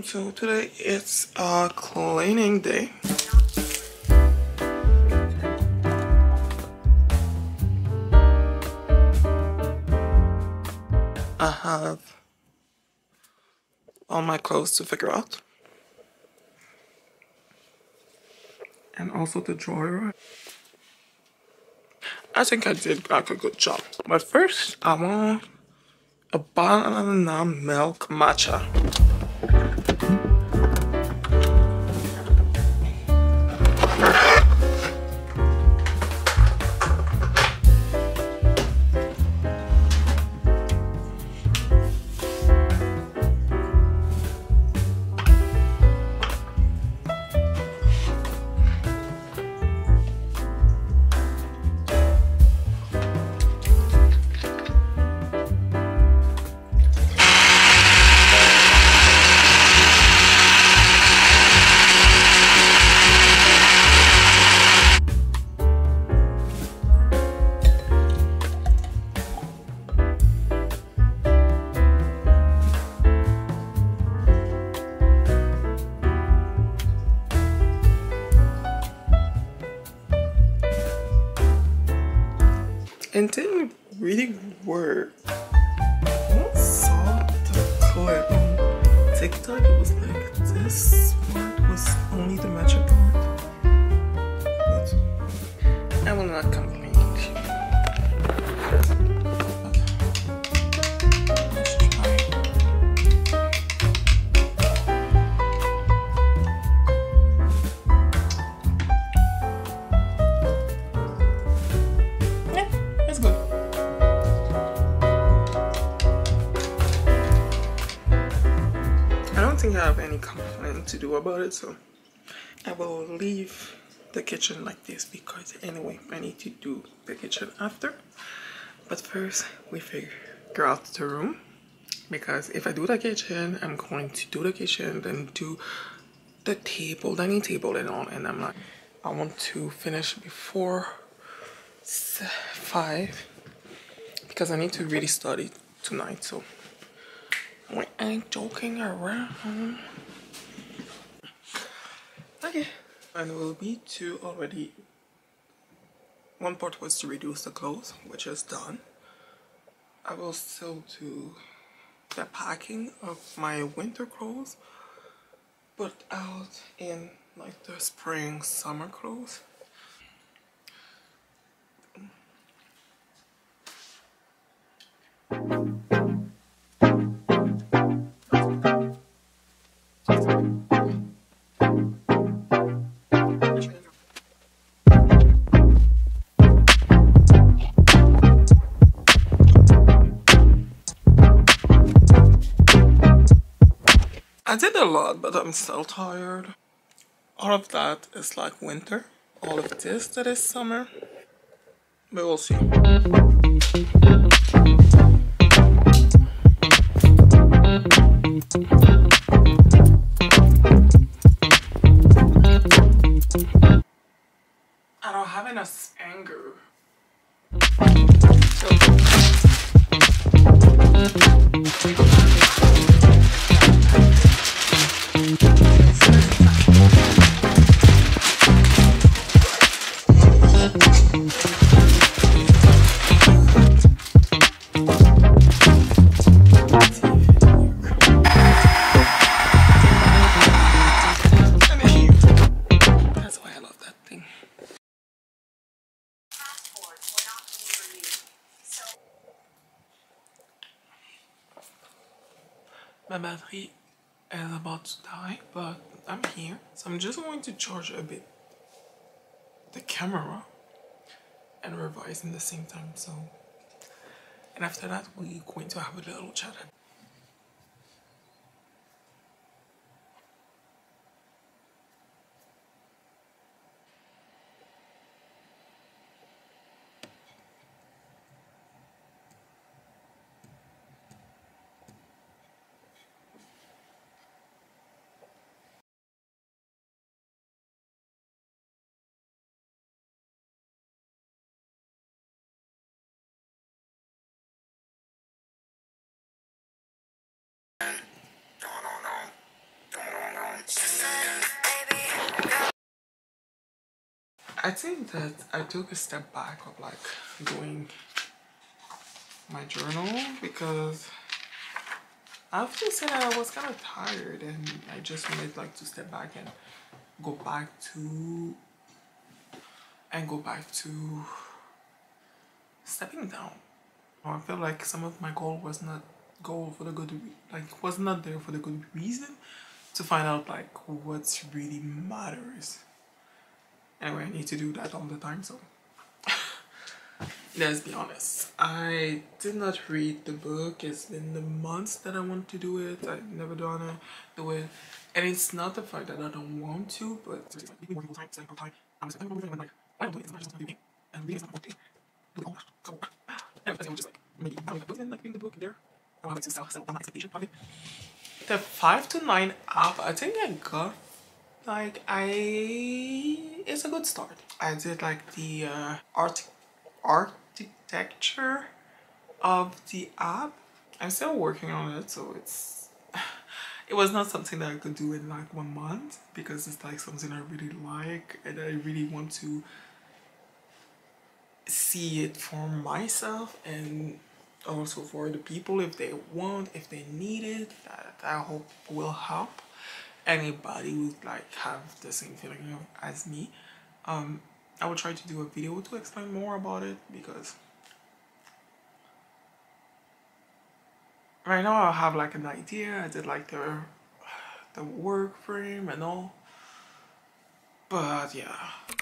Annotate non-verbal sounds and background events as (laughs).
So today it's a cleaning day. I have all my clothes to figure out. And also the drawer. I think I did like a good job. But first, I want a banana milk matcha. It didn't really work. I saw the clip on TikTok. It was like this was only the I will not complain. Think I have any complaint to do about it, so I will leave the kitchen like this because anyway, I need to do the kitchen after. But first, we figure out the room because if I do the kitchen, I'm going to do the kitchen, then do the table, dining table, and all. And I'm like, I want to finish before five because I need to really study tonight. So we ain't joking around. Okay, and we'll be two already. One part was to reduce the clothes, which is done. I will still do the packing of my winter clothes, put out in like the spring summer clothes. I did a lot, but I'm still tired. All of that is like winter. All of this that is summer. But We will see. My battery is about to die, but I'm here. So I'm just going to charge a bit the camera and revise in the same time. So, and after that, we're going to have a little chat. I think that I took a step back of like doing my journal because after saying I was kind of tired and I just wanted like to step back and go back to and go back to stepping down. I feel like some of my goal was not goal for the good like was not there for the good reason to find out like what really matters. Anyway, I need to do that all the time so (laughs) let's be honest i did not read the book it's been the months that i want to do it i've never done it do it and it's not the fact that i don't want to but don't oh, (laughs) everything was just like maybe I don't know, like reading the book there. I want to sell sell my expectation of it. The five to nine app, I think I got like I it's a good start. I did like the uh art architecture of the app. I'm still working on it so it's (laughs) it was not something that I could do in like one month because it's like something I really like and I really want to see it for myself and also for the people if they want if they need it that i hope will help. Anybody who like have the same feeling as me um i will try to do a video to explain more about it because right now i have like an idea. I did like the the work frame and all. But yeah